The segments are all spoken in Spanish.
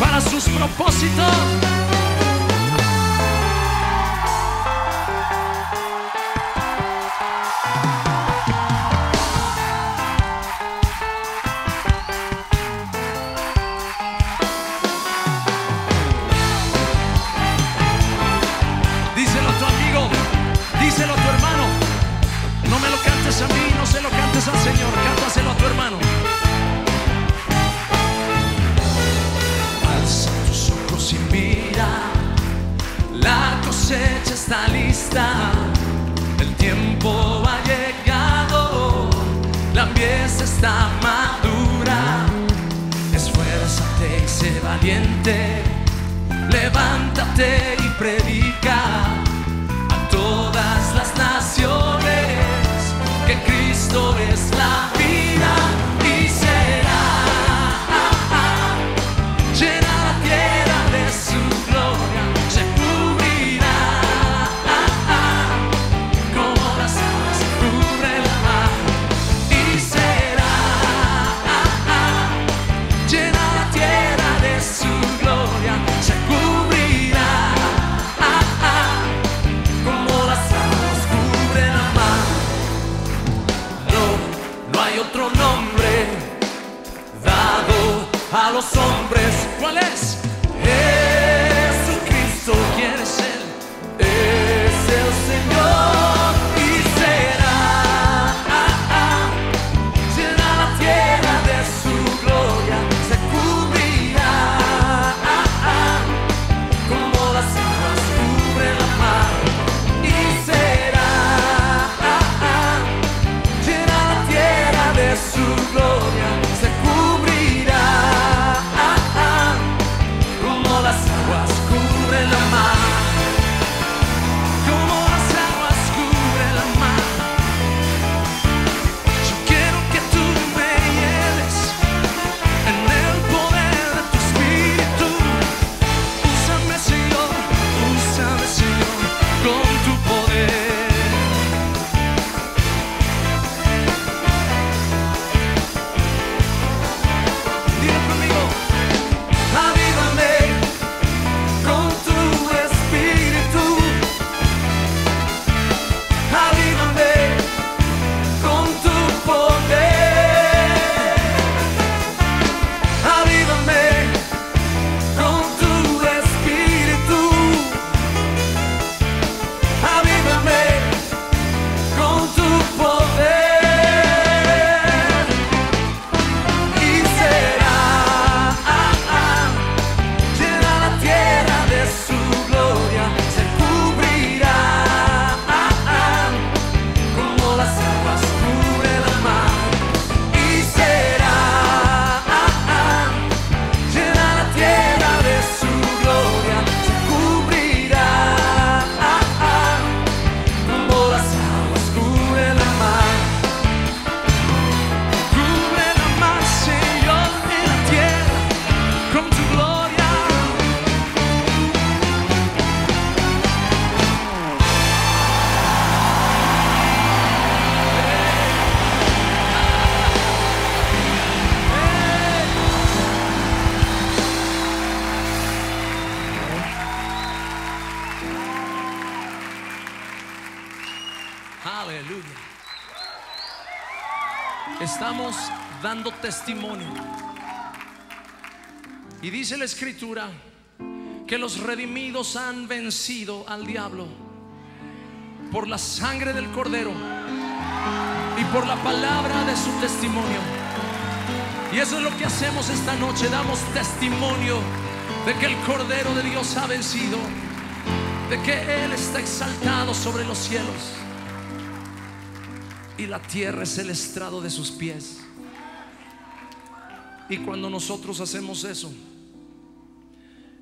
para sus propósitos. La cosecha está lista, el tiempo ha llegado, la mies está madura. Esfuérzate y sé valiente, levántate y predica a todas las naciones que Cristo es la Aleluya. Estamos dando testimonio. Y dice la escritura que los redimidos han vencido al diablo por la sangre del cordero y por la palabra de su testimonio. Y eso es lo que hacemos esta noche, damos testimonio de que el cordero de Dios ha vencido, de que Él está exaltado sobre los cielos y la tierra es el estrado de sus pies. Y cuando nosotros hacemos eso,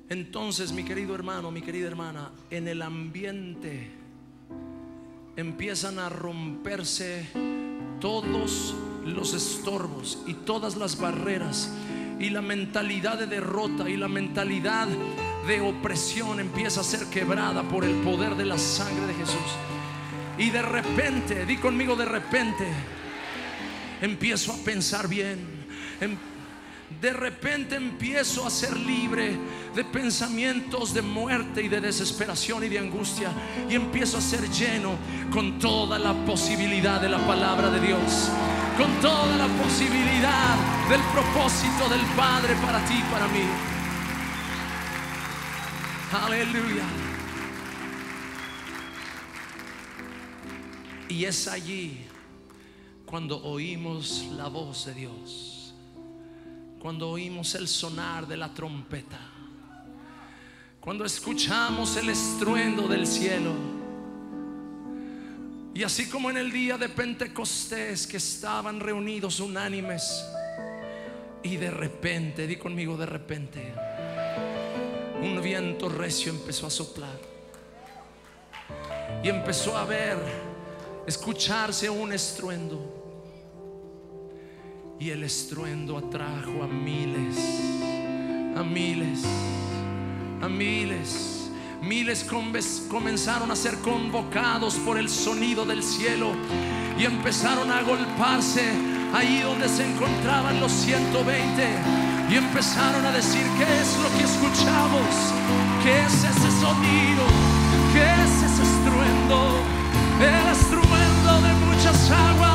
entonces mi querido hermano, mi querida hermana, en el ambiente empiezan a romperse todos los estorbos y todas las barreras y la mentalidad de derrota y la mentalidad de opresión empieza a ser quebrada por el poder de la sangre de Jesús. Y de repente, di conmigo de repente, empiezo a pensar bien. em- de repente empiezo a ser libre de pensamientos de muerte y de desesperación y de angustia y empiezo a ser lleno con toda la posibilidad de la palabra de Dios, con toda la posibilidad del propósito del Padre para ti y para mí. Aleluya. Y es allí cuando oímos la voz de Dios, cuando oímos el sonar de la trompeta, cuando escuchamos el estruendo del cielo. Y así como en el día de Pentecostés que estaban reunidos unánimes y de repente, di conmigo de repente, un viento recio empezó a soplar y empezó a ver, escucharse un estruendo. Y el estruendo atrajo a miles, a miles, a miles. Miles comenzaron a ser convocados por el sonido del cielo y empezaron a golparse ahí donde se encontraban los 120 y empezaron a decir, ¿qué es lo que escuchamos? ¿Qué es ese sonido? ¿Qué es ese estruendo? El estruendo de muchas aguas.